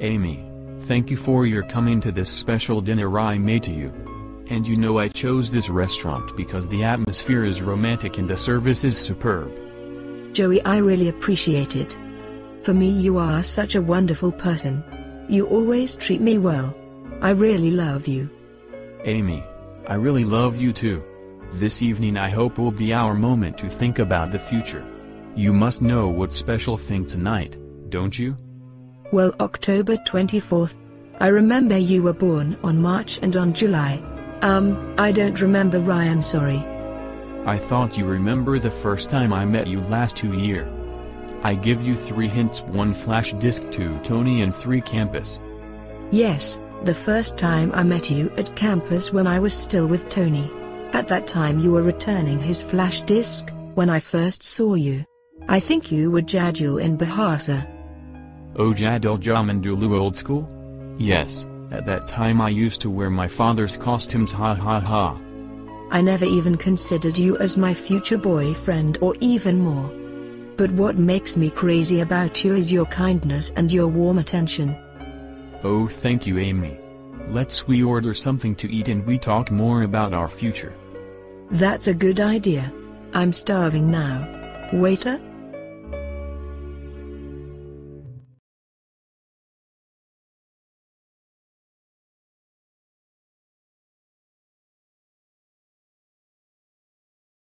Amy, thank you for your coming to this special dinner I made to you. And you know I chose this restaurant because the atmosphere is romantic and the service is superb. Joey, I really appreciate it. For me, you are such a wonderful person. You always treat me well. I really love you. Amy, I really love you too. This evening I hope will be our moment to think about the future. You must know what special thing tonight, don't you? Well, October 24th. I remember you were born on March and on July. Um, I don't remember Ryan, sorry. I thought you remember the first time I met you last two year. I give you three hints one flash disc two Tony and three campus. Yes, the first time I met you at campus when I was still with Tony. At that time you were returning his flash disk, when I first saw you. I think you were Jadul in Bahasa. Oh Jadul Jamandulu old school? Yes, at that time I used to wear my father's costumes ha ha ha. I never even considered you as my future boyfriend or even more. But what makes me crazy about you is your kindness and your warm attention. Oh thank you Amy. Let's we order something to eat and we talk more about our future. That's a good idea. I'm starving now. Waiter?